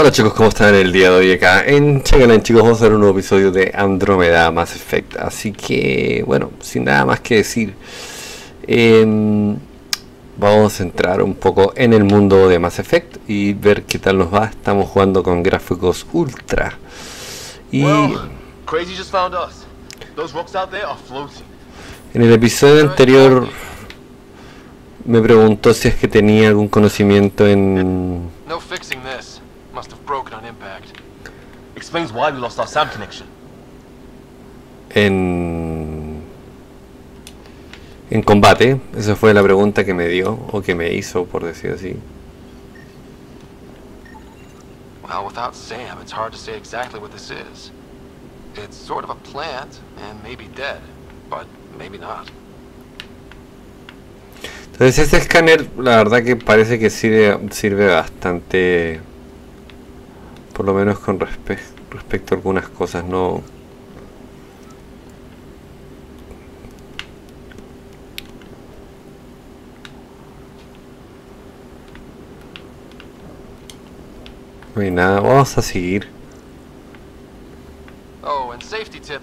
Hola chicos, ¿cómo están el día de hoy acá? En Chagalan chicos, vamos a ver un nuevo episodio de Andrómeda Mass Effect. Así que, bueno, sin nada más que decir em, Vamos a entrar un poco en el mundo de Mass Effect Y ver qué tal nos va. Estamos jugando con gráficos ultra. Y en el episodio anterior me preguntó si es que tenía algún conocimiento en must have broken on impact. Explains why we lost our SAM connection. En en combate, esa fue la pregunta que me dio o que me hizo, por decir así. Well, without Sam, it's hard to say exactly what this is. It's sort of a plant and maybe dead, but maybe not. Entonces este escáner, la verdad que parece que sirve, sirve bastante por lo menos con respecto a algunas cosas no. No hay nada vamos a seguir. Oh and safety tip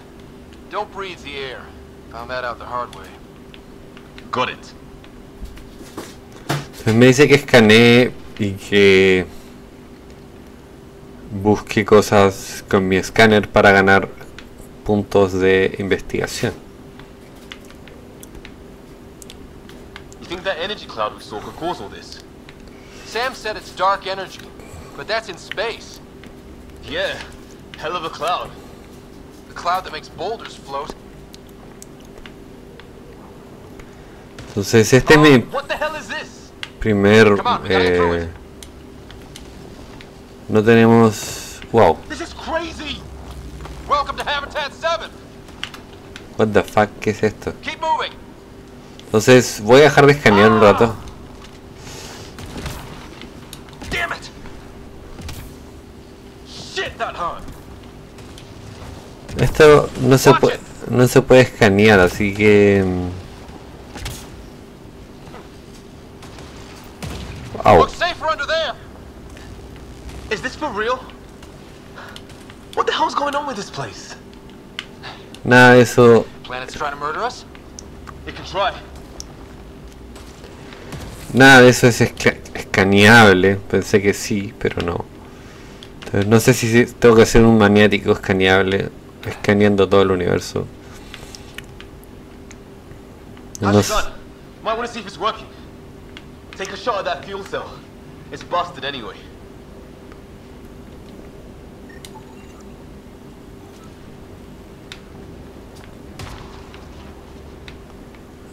don't breathe the air. Found that out the hard way. Got it. Me dice que escaneé y que busque cosas con mi escáner para ganar puntos de investigación. You think that energy cloud we saw could cause all this? Sam said it's dark energy, but that's in space. Yeah, hell of a cloud. The cloud that makes boulders float. Entonces este es mi oh, primer eh, no tenemos... Wow. What the fuck, ¿qué es esto? Entonces voy a dejar de escanear un rato. Esto no se puede no se puede escanear, así que oh. Is this for real? What the hell's going on with this place? Nada, eso. Planet's trying to murder us? It can try. Nada de eso es escaneable. Pensé que sí, pero no. Entonces, no sé si tengo que hacer un maniático escaneable, escaneando todo el universo. No sé. Might want to see if it's working. Take a shot at that fuel cell. It's busted anyway.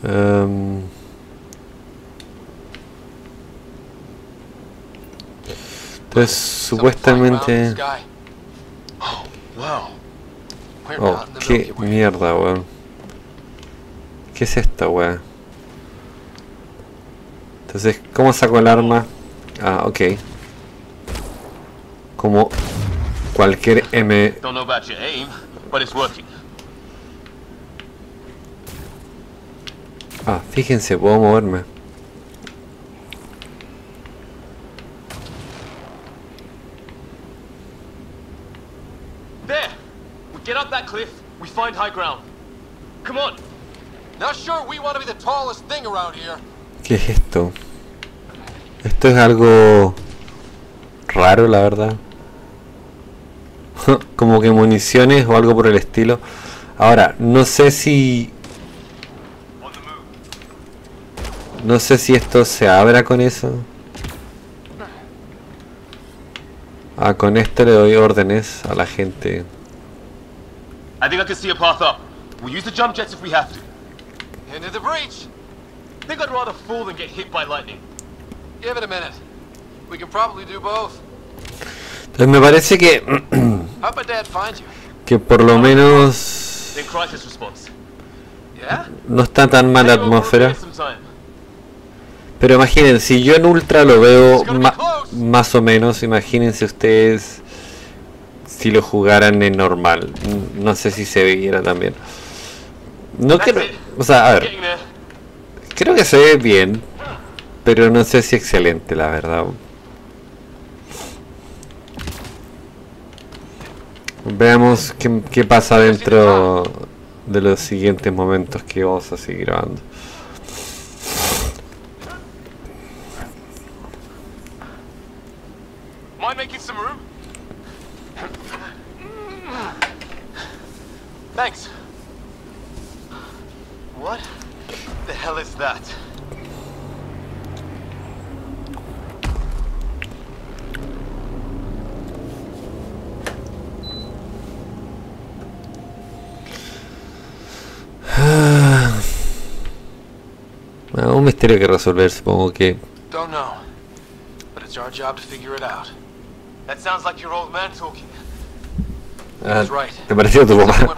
Um, entonces supuestamente... Oh, qué mierda, weón. ¿Qué es esta, weón? Entonces, ¿cómo saco el arma? Ah, ok. Como cualquier M... Ah, fíjense, puedo moverme. There. We get up that cliff, we find high ground. Come on. Not sure we want to be the tallest thing around here. ¿Qué es esto? Esto es algo raro, la verdad. Como que municiones o algo por el estilo. Ahora, no sé si No sé si esto se abra con eso. Ah, con esto le doy órdenes a la gente. I think I can see a path up. We'll use the jump jets if we have to. Into the breach. I think I'd rather fall than get hit by lightning. Give it a minute. We can probably do both. Entonces me parece que que por lo menos no está tan mala atmósfera. Pero imaginen, si yo en ultra lo veo más o menos, imagínense ustedes si lo jugaran en normal. No sé si se viera también. No creo, o sea, a ver. Creo que se ve bien, pero no sé si excelente, la verdad. Veamos qué, qué pasa dentro de los siguientes momentos que vamos a seguir grabando. Thanks. What the hell is that? Ah, un misterio que resolver, supongo que. Don't know. But it's our job to figure it out. That sounds like your old man talking. Ah. ¿Te pareció tu papá?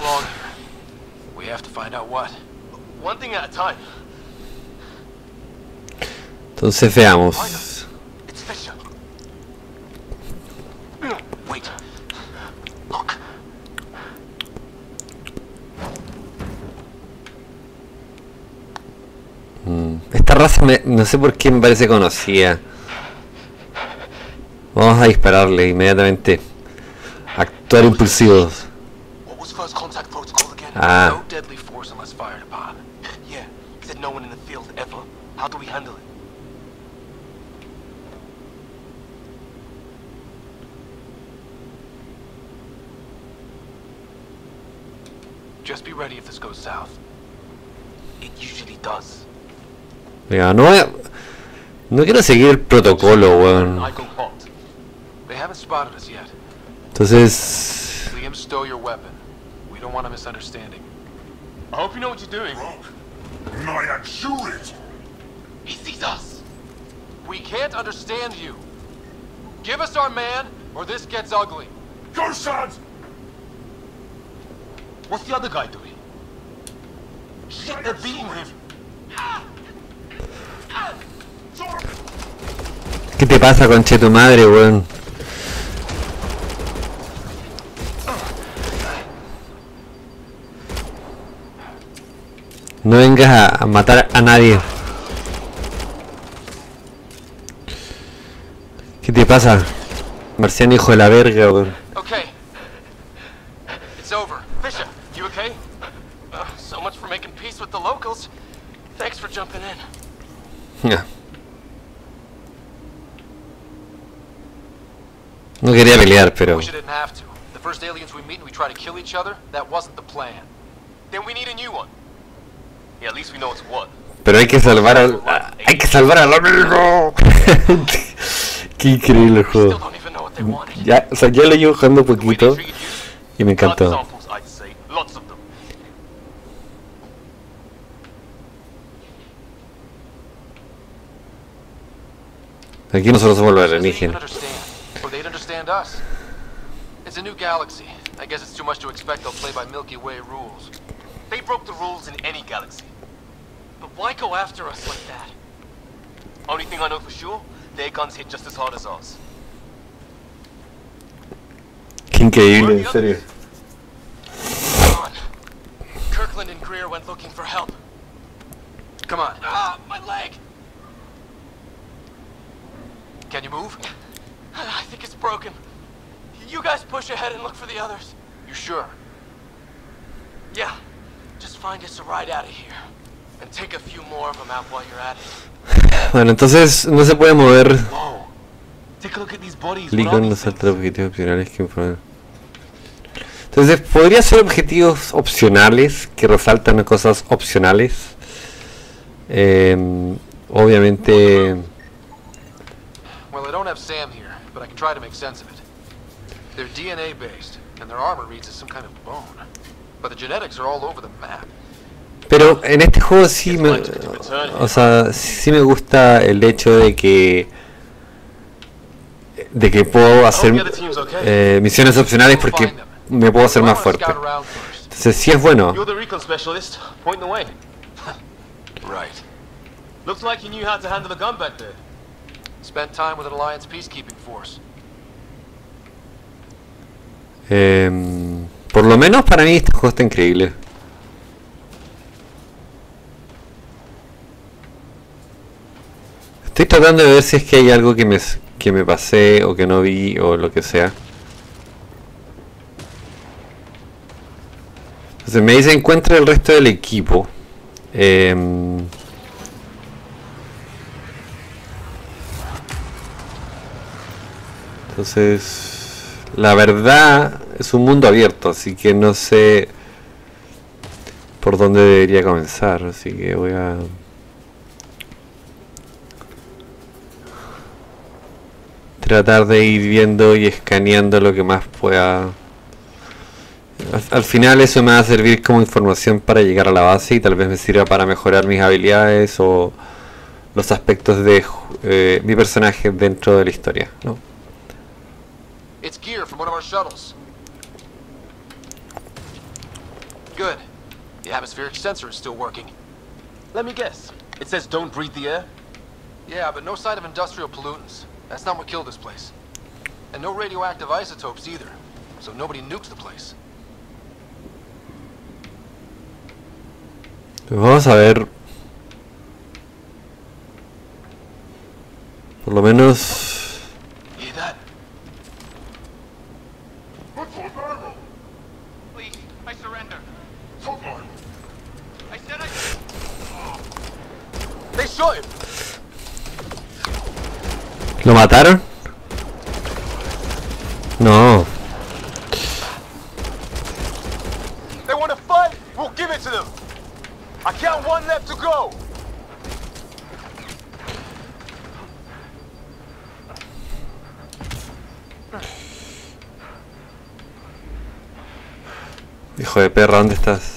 Entonces veamos. Look. Esta raza me- no sé por qué me parece conocida. Vamos a dispararle inmediatamente. Actuar impulsivos. What was first contact protocol again? Ah. No deadly force unless fired upon. Yeah, he said no one in the field ever. How do we handle it? Just be ready if this goes south. It usually does. Venga, no, voy a- no quiero seguir el protocolo, weón. Entonces, Liam, stow your weapon. We don't want a misunderstanding. I hope you know what you're doing. Nyan, shoot it! He sees us. We can't understand you. Give us our man, or this gets ugly. Go, sons! What's the other guy doing? Shit, they're beating him. ¿qué te pasa, conche tu madre, weón? No vengas a, a matar a nadie. ¿Qué te pasa? Marciano hijo de la verga, weón. Okay. It's over. Fisher, you okay? Uh, so much for making peace with the locals. Thanks for jumping in. Ya. No quería pelear, pero... Wish I didn't have to. The first aliens we meet and we try to kill each other, that wasn't the plan. Then we need a new one. Yeah, at least we know it's one. Pero hay que salvar al... ¡Hay que salvar al amigo! Qué increíble juego. Ya, o sea, yo lo llevo jugando they poquito y me encantó. Aquí nosotros somos los alienígenas. It's a new galaxy. I guess it's too much to expect they'll play by Milky Way rules. They broke the rules in any galaxy. But why go after us like that? Only thing I know for sure, their guns hit just as hard as ours. Qué increíble, en serio. Come on. Kirkland and Greer went looking for help. Come on. Ah, my leg! Can you move? I think it's broken. You guys push ahead and look for the others. You sure? Yeah. Just find us a ride out of here. Bueno, entonces no se puede mover clic en los objetivos opcionales que informan. Entonces, podría ser objetivos opcionales que resaltan cosas opcionales. Em, obviamente, Well, I don't have Sam here, but I can try to make sense of it. They're DNA based, and their armor reads as some kind of bone. But the genetics are all over the map. Pero en este juego sí me, o sea, sí me gusta el hecho de que de que puedo hacer eh, misiones opcionales porque me puedo hacer más fuerte. Entonces, sí es bueno. Looks like you knew how to handle a gun back there. Spent time with an Alliance peacekeeping force. Em, por lo menos para mí este juego está increíble. Estoy tratando de ver si es que hay algo que me, que me pasé o que no vi o lo que sea. Entonces me dice encuentra el resto del equipo. Em, entonces, la verdad es un mundo abierto, así que no sé por dónde debería comenzar, así que voy a... Tratar de ir viendo y escaneando lo que más pueda. Al, al final eso me va a servir como información para llegar a la base y tal vez me sirva para mejorar mis habilidades o los aspectos de eh, mi personaje dentro de la historia. ¿no? It's gear from one of our shuttles. Good. The atmospheric sensor is still working. Let me guess. It says don't breathe the air? Yeah, but no sign of industrial pollutants. That's not what killed this place. And no radioactive isotopes either. So nobody nukes the place. Vamos a ver. Por lo menos. Left to go. Hijo de perra, ¿dónde estás?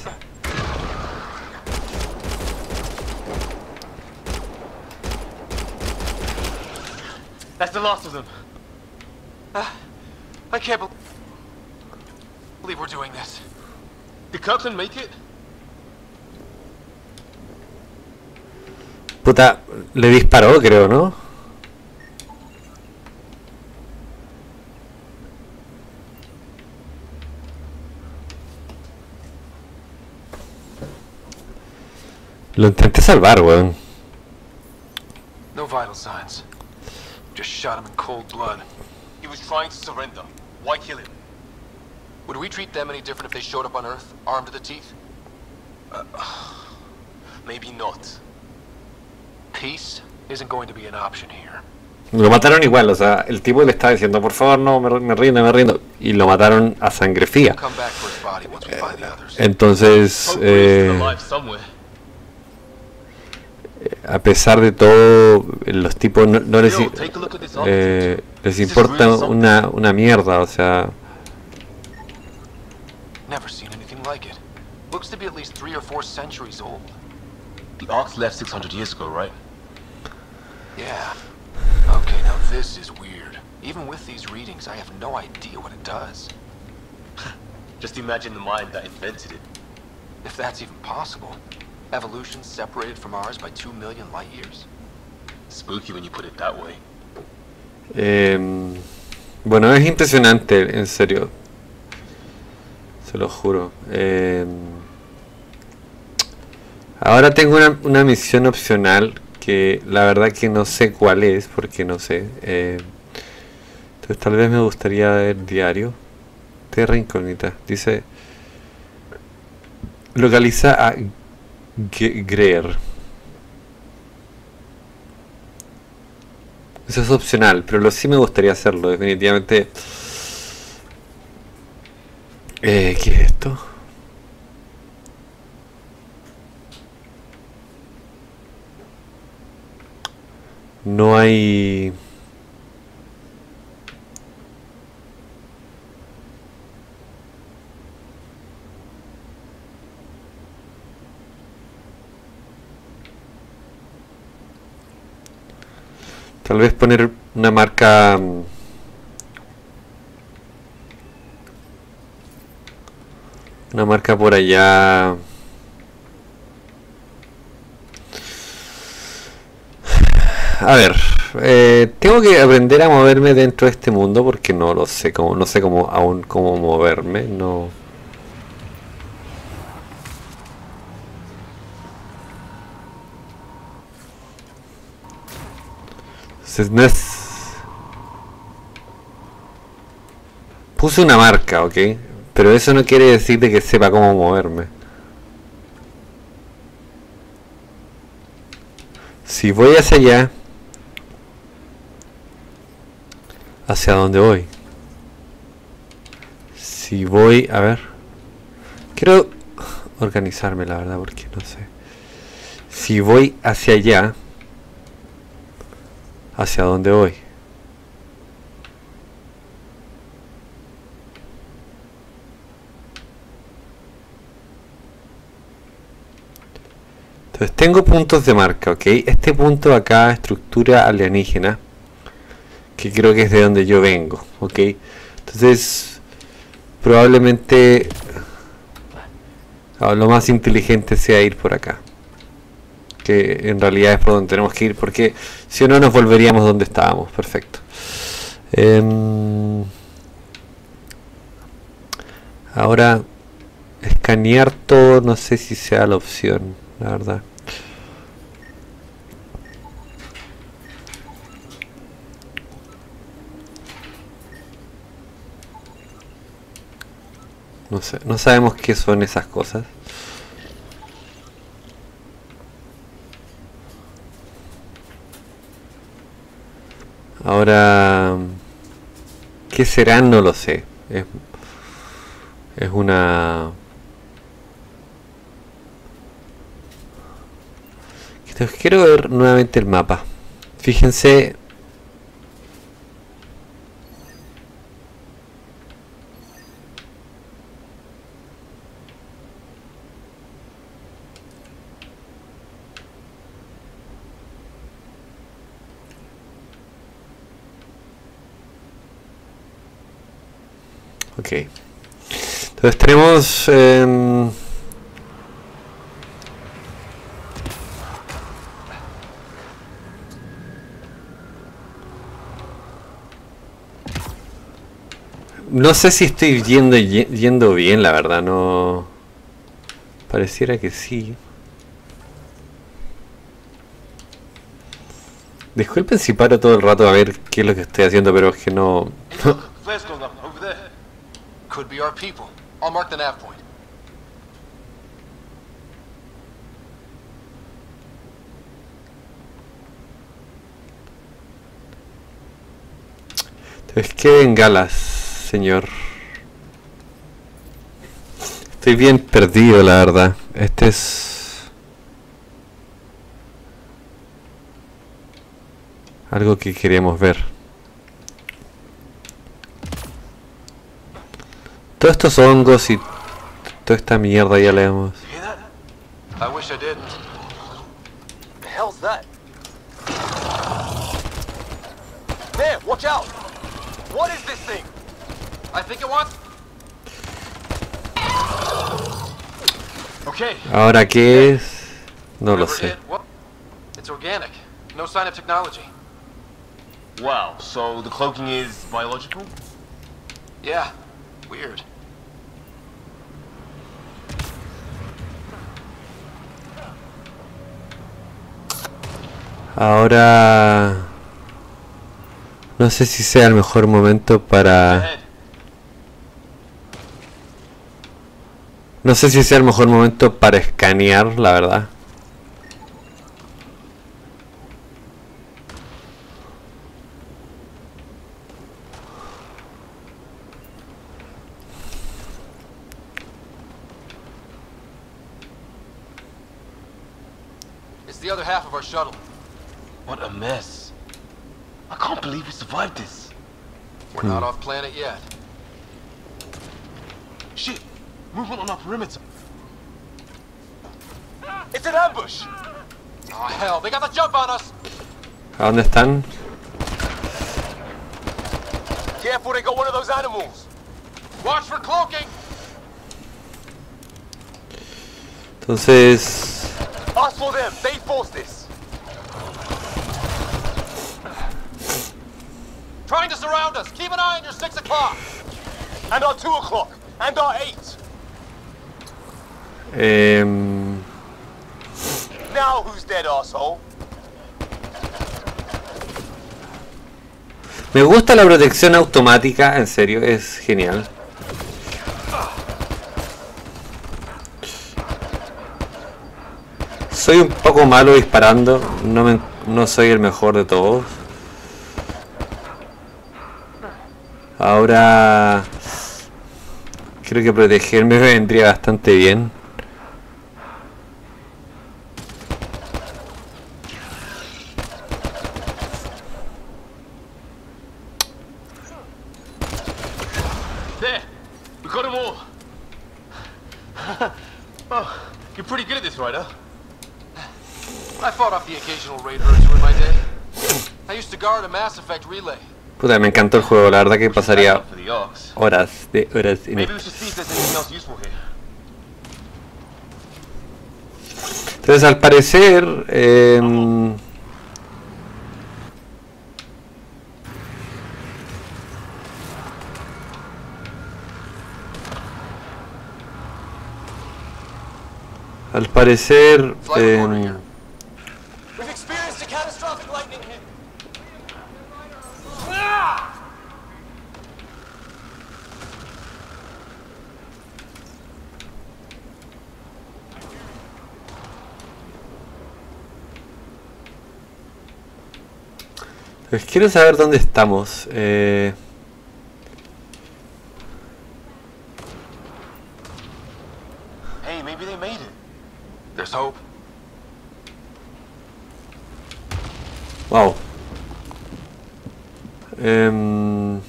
Believe we're doing this. Did Kirkland make it? Puta, le disparó, creo, ¿no? Lo intenté salvar, weón. No vital signs. Just shot him in cold blood. He was trying to surrender. Why kill him? Would we treat them any different if they showed up on Earth, armed to the teeth? Maybe not. Peace isn't going to be an option here. Lo mataron igual, o sea, el tipo le estaba diciendo, por favor, no, me, me rindo, me rindo. Y lo mataron a sangre fría. Entonces, eh, a pesar de todo, los tipos no, no les, eh, les importa una, una mierda, o sea, Never seen anything like it. Looks to be at least three or four centuries old. The Arks left 600 years ago, right? Yeah. Okay, now this is weird. Even with these readings, I have no idea what it does. Just imagine the mind that invented it. If that's even possible. Evolution separated from ours by two million light years? Spooky when you put it that way. Em, bueno, es impresionante, en serio. Se lo juro. Em, ahora tengo una, una misión opcional que la verdad que no sé cuál es, porque no sé. em, entonces tal vez me gustaría ver diario. Terra incógnita. Dice... Localiza a Ge- Greer. Eso es opcional, pero lo sí me gustaría hacerlo, definitivamente. Eh, ¿Qué es esto? No hay... Tal vez poner una marca... Una marca por allá... A ver, eh, tengo que aprender a moverme dentro de este mundo porque no lo sé cómo, no sé cómo aún cómo moverme, no. Puse una marca, ¿ok? Pero eso no quiere decir de que sepa cómo moverme. Si voy hacia allá, ¿hacia dónde voy? Si voy, a ver. Quiero organizarme, la verdad, porque no sé. Si voy hacia allá, ¿hacia dónde voy? Tengo puntos de marca, ¿ok? Este punto acá, estructura alienígena, que creo que es de donde yo vengo, ¿ok? Entonces, probablemente ah, lo más inteligente sea ir por acá. Que en realidad es por donde tenemos que ir, porque si no nos volveríamos donde estábamos, perfecto. Em, ahora, escanear todo, no sé si sea la opción, la verdad. No sé, no sabemos qué son esas cosas. Ahora, ¿qué serán? No lo sé. Es, es una... Quiero ver nuevamente el mapa. Fíjense Ok. Entonces tenemos... em, no sé si estoy yendo, ye- yendo bien, la verdad, no... Pareciera que sí. Disculpen si paro todo el rato a ver qué es lo que estoy haciendo, pero es que no... Flares going up over there. Could be our people. I'll mark the nav point. Entonces, qué bengalas, señor. Estoy bien perdido, la verdad. Este es... Algo que queríamos ver. Todos estos hongos y toda esta mierda ya la hemos... You hear that? I wish I didn't. The hell's that? There, watch out! What is this thing? I think it wants. Okay, Ahora, ¿qué es? No lo sé. No sign of technology. wow, so the cloaking is biological? Yeah. Weird. Ahora... No sé si sea el mejor momento para... No sé si sea el mejor momento para escanear, la verdad. Mess. I can't believe we survived this. We're not off planet yet. Shit, movement on our perimeter. Ah! It's an ambush! Oh hell, they got the jump on us! ¿A dónde están? Careful, they got one of those animals. Watch for cloaking! Entonces... Us for them, they forced this. Trying to surround us. Keep an eye on your o'clock. And our o'clock. And our em. Now who's dead. Me gusta la protección automática, en serio, es genial. Soy un poco malo disparando, no, me, no soy el mejor de todos. Ahora creo que protegerme me vendría bastante bien. All! oh, you're pretty good at this, right? I fought off the occasional raid two in my day. I used to guard a Mass Effect relay. Puta, me encantó el juego, la verdad que pasaría horas de horas en esto. Entonces al parecer... em, al parecer recorder em, here. We've experienced a catastrophic lightning hit. Pues quiero saber dónde estamos. eh, Hey, maybe they made it. There's hope. wow. Em,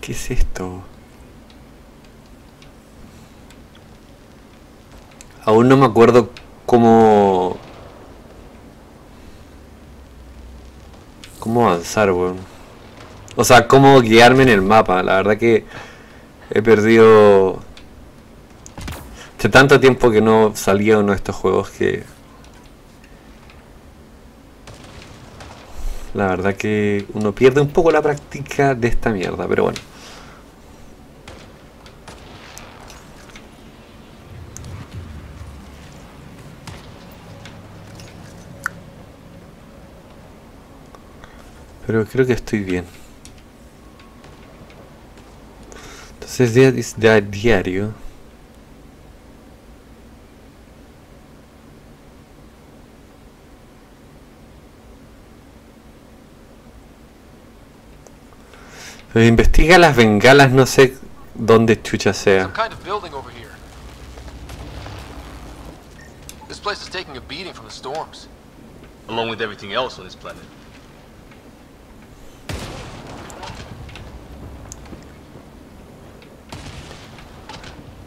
¿Qué es esto? Aún no me acuerdo cómo... Cómo avanzar, weón. O sea, cómo guiarme en el mapa. La verdad que he perdido... Hace tanto tiempo que no salía uno de estos juegos que... La verdad que uno pierde un poco la práctica de esta mierda, pero bueno. Pero creo que estoy bien. Entonces a diario. Pero investiga las bengalas, no sé dónde chucha sea. This place is taking a beating from the storms. Along with everything else on this planet.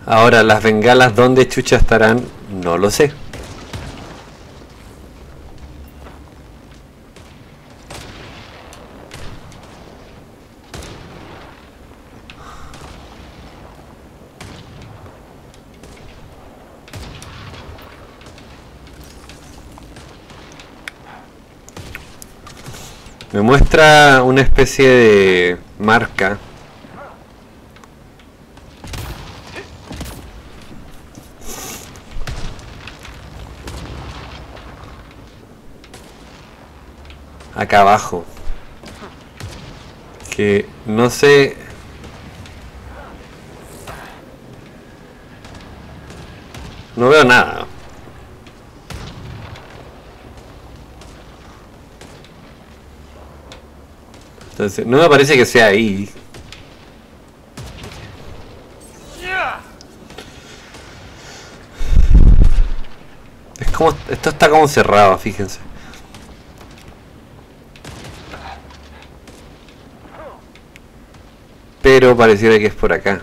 Ahora, las bengalas, ¿dónde chucha estarán? No lo sé. Me muestra una especie de marca acá abajo. Que no sé. No veo nada. Entonces no me parece que sea ahí. Es como esto está como cerrado fíjense Pero pareciera que es por acá.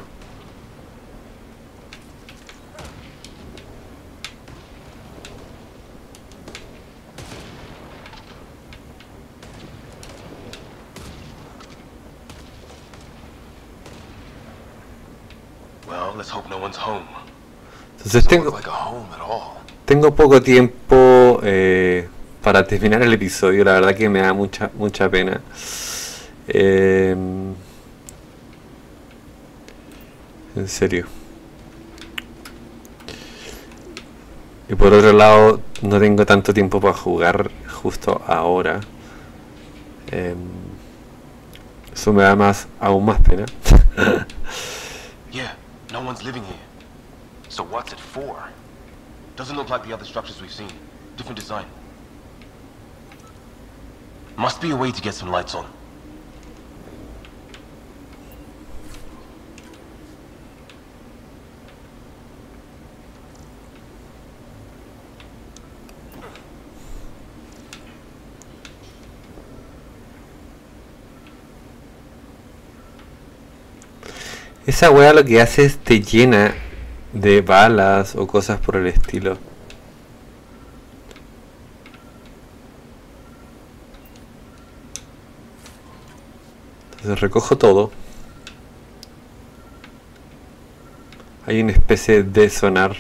Well, let's hope no one's home. Entonces tengo, tengo poco tiempo eh, para terminar el episodio. La verdad que me da mucha, mucha pena. Eh, en serio. Y por otro lado, no tengo tanto tiempo para jugar justo ahora. Em, eso me da más, aún más pena. Yeah, no one's living here. So what's it for? Doesn't look like the other structures we've seen. Different design. Must be a way to get some lights on. Esa wea lo que hace es te llena de balas o cosas por el estilo. Entonces recojo todo. Hay una especie de sonar.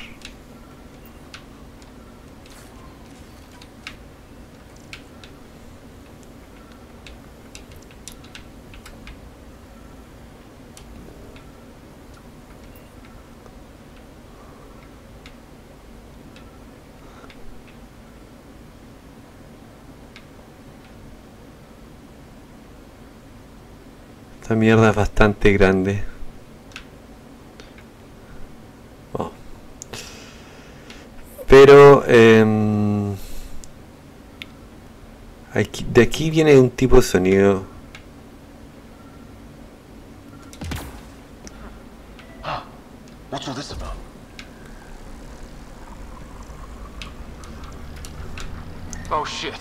Esta mierda es bastante grande. Oh. Pero em, de aquí viene un tipo de sonido. What's all this about? Oh shit.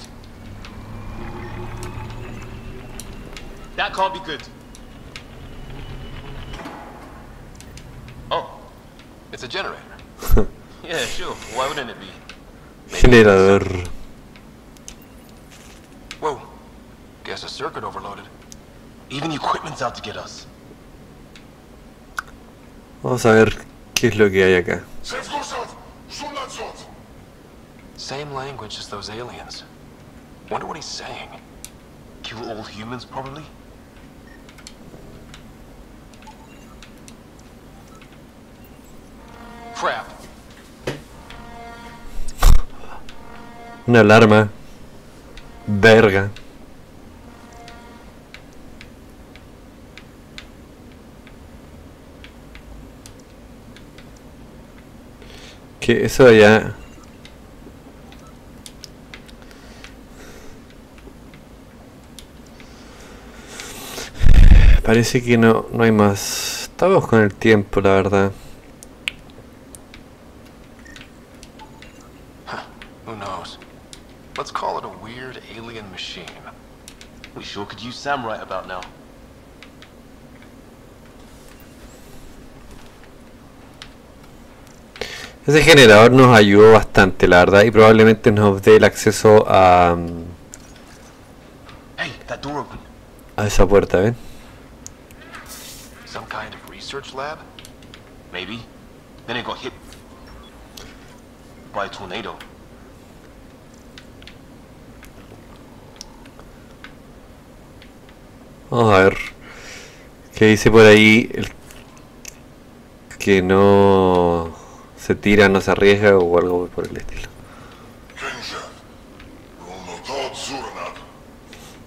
That can't be good. Oh, It's a generator. yeah, sure. Why wouldn't it be? Generador. Whoa. Guess a circuit overloaded. Even the equipment's out to get us. Vamos a ver qué es lo que hay acá. Same language as those aliens. Wonder what he's saying. Kill all humans, probably? Crap. Una alarma. Verga. Que eso ya... Parece que no, no hay más. Estamos con el tiempo, la verdad. Who knows? Let's call it a weird alien machine. We sure could use Sam about now. Ese generador nos ayudó bastante, la verdad, y probablemente nos dé el acceso a, Hey, that door open. a esa puerta, ¿ven? Some kind of research lab? Maybe. Then it got hit by a tornado. Vamos a ver. ¿Qué dice por ahí? El que no se tira, no se arriesga o algo por el estilo.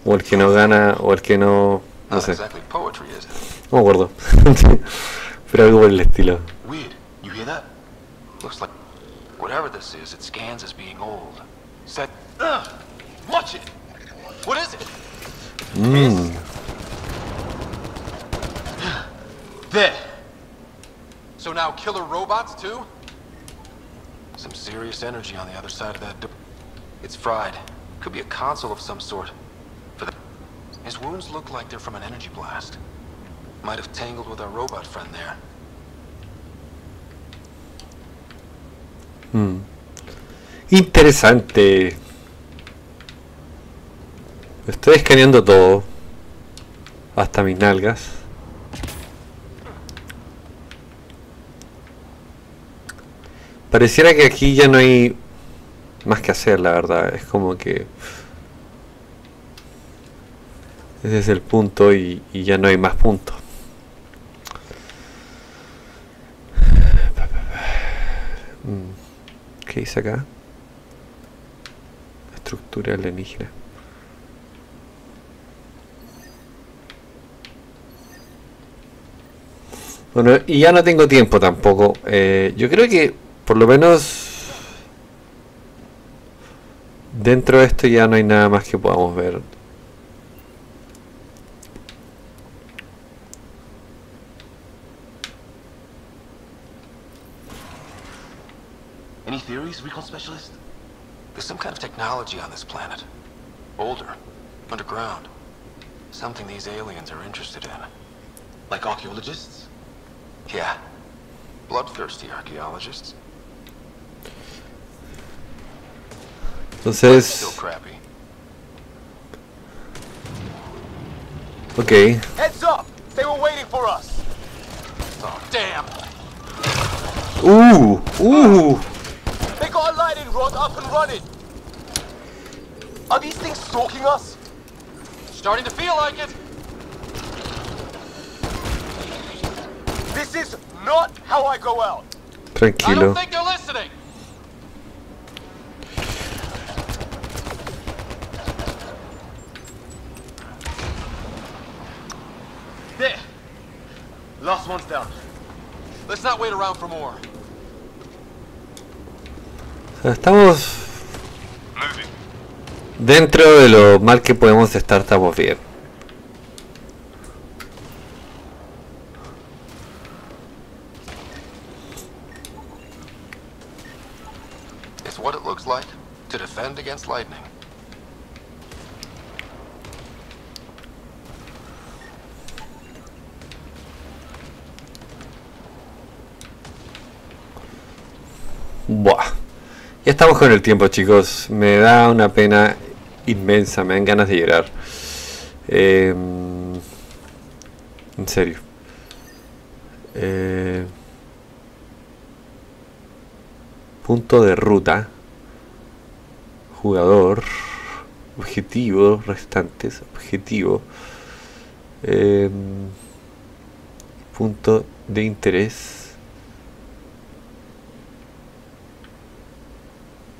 O el que no gana, o el que no... No sé, no me acuerdo. Pero algo por el estilo. Whatever this is, it scans as being old. Set. Ugh! Watch it! What is it? Mmm. There! So now killer robots too? Some serious energy on the other side of that door. It's fried. Could be a console of some sort. For the his wounds look like they're from an energy blast. Might have tangled with our robot friend there. Mm. Interesante. Estoy escaneando todo. Hasta mis nalgas. Pareciera que aquí ya no hay más que hacer, la verdad. Es como que... Ese es el punto y, ya no hay más puntos. Mm. ¿Qué dice acá? Estructura alienígena. Bueno, y ya no tengo tiempo tampoco. Eh, yo creo que por lo menos dentro de esto ya no hay nada más que podamos ver. Any theories, recall specialist? There's some kind of technology on this planet. Older. Underground. Something these aliens are interested in. Like archaeologists? Yeah. Bloodthirsty archaeologists. Entonces, Still crappy. ok. Heads up! They were waiting for us! Oh, damn! Uh, uh. They got a lightning rod up They were waiting for us. Oh, damn. Ooh, ooh. Go on lying, go up and running! Are these things stalking us? Starting to feel like it! This is not how I go out! I don't Tranquilo. think they're listening! Last one's down. Let's not wait around for more. Estamos dentro de lo mal que podemos estar, estamos bien. It's what it looks like to defend against lightning. Buah. Ya estamos con el tiempo, chicos. Me da una pena inmensa, me dan ganas de llorar. Em, en serio. Eh, punto de ruta. Jugador. Objetivo. Restantes. Objetivo. Em, punto de interés.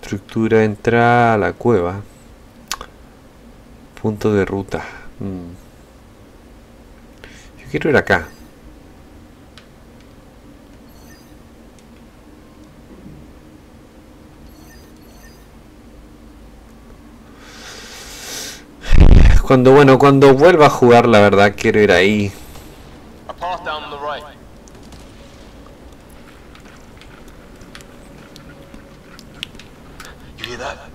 Estructura entra a la cueva. Punto de ruta. Mm. Yo quiero ir acá. Cuando, bueno, cuando vuelva a jugar, la verdad, quiero ir ahí. A path down on the right. You hear that?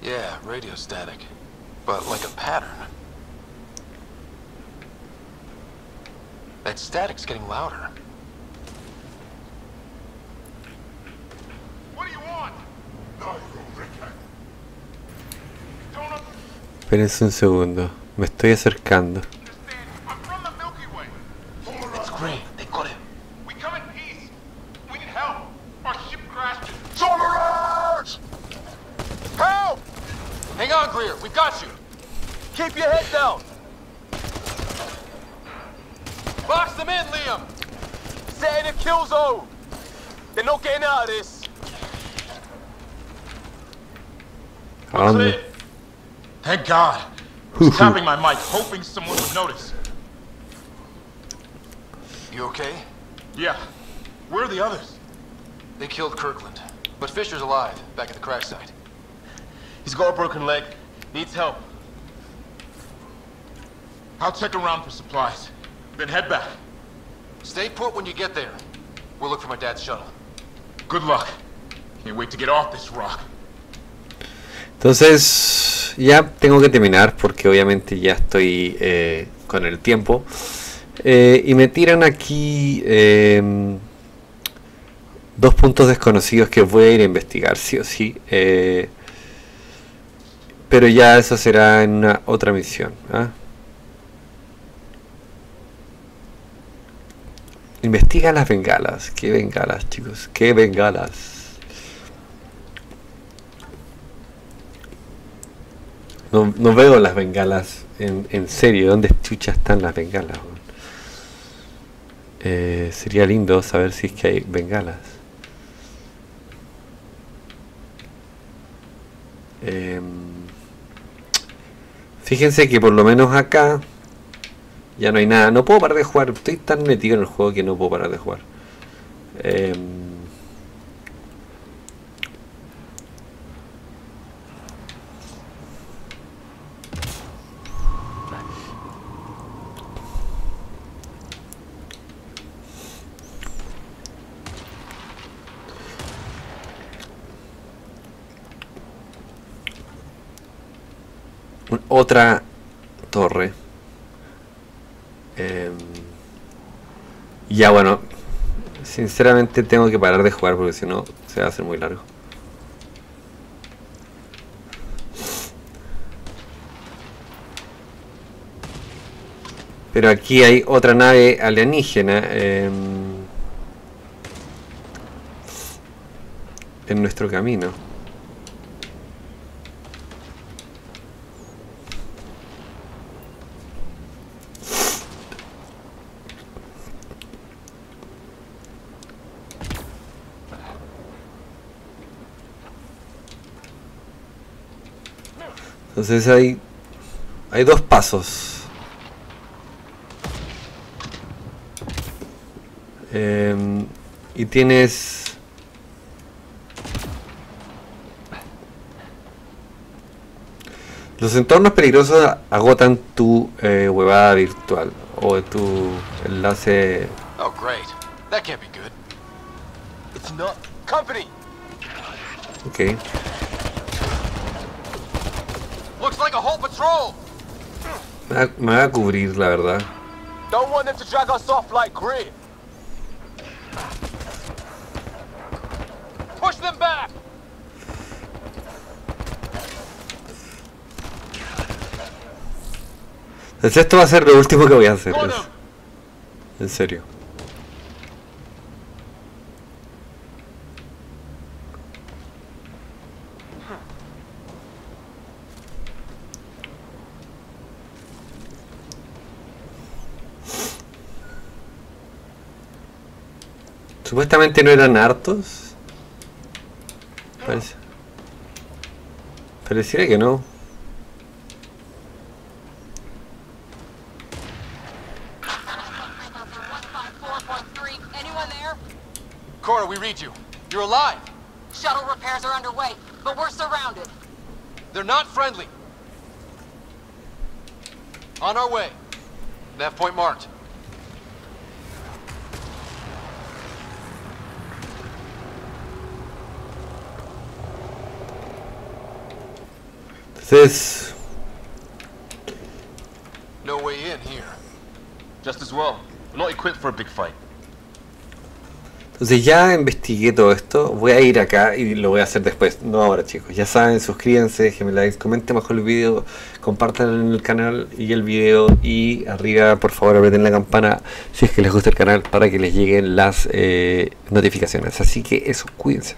Yeah, radio static. But like a pattern. That static's getting louder. Espérense un segundo. Me estoy acercando. They're not getting out of this! ¿A? Thank God. I was tapping my mic, hoping someone would notice. You okay? Yeah. Where are the others? They killed Kirkland. But Fisher's alive, back at the crash site. He's got a broken leg. Needs help. I'll check around for supplies. Then head back. Stay put when you get there. We'll look for my dad's shuttle. Good luck. Can't wait to get off this rock. Entonces, ya tengo que terminar porque obviamente ya estoy eh, con el tiempo. Eh, y me tiran aquí em, dos puntos desconocidos que voy a ir a investigar, sí o sí. eh, pero ya eso será en una otra misión. ¿ah? Investiga las bengalas. ¿Qué bengalas, chicos? ¿Qué bengalas? No, no veo las bengalas en, en serio. ¿Dónde chucha están las bengalas? Eh, sería lindo saber si es que hay bengalas. Em, fíjense que por lo menos acá Ya no hay nada. No puedo parar de jugar. Estoy tan metido en el juego que no puedo parar de jugar. Em, otra ya bueno, sinceramente tengo que parar de jugar porque si no se va a hacer muy largo. Pero aquí hay otra nave alienígena em, en nuestro camino. Entonces hay, hay dos pasos. Em, y tienes... Los entornos peligrosos agotan tu eh, huevada virtual o tu enlace. Oh, great. That can't be good. It's not. Company! Ok. Looks like a whole patrol! Me va, a cubrir, la verdad. Don't want them to drag us off like grid. Push them back! Entonces esto va a ser lo último que voy a hacer. es- en serio. Supuestamente no eran hartos. Parece. Pareciera que no. Anyone there? Cora, we read you. You're alive. Shuttle repairs are underway, but we're surrounded. They're not friendly. On our way. Nav point marked. Entonces, No way in here. Just as well. We're not equipped for a big fight. entonces ya investigué todo esto. Voy a ir acá y lo voy a hacer después. No ahora, chicos. Ya saben, suscríbanse, déjenme like, comenten bajo el video, compartan el canal y el video. Y arriba, por favor, aprieten la campana si es que les gusta el canal para que les lleguen las eh, notificaciones. Así que eso, cuídense.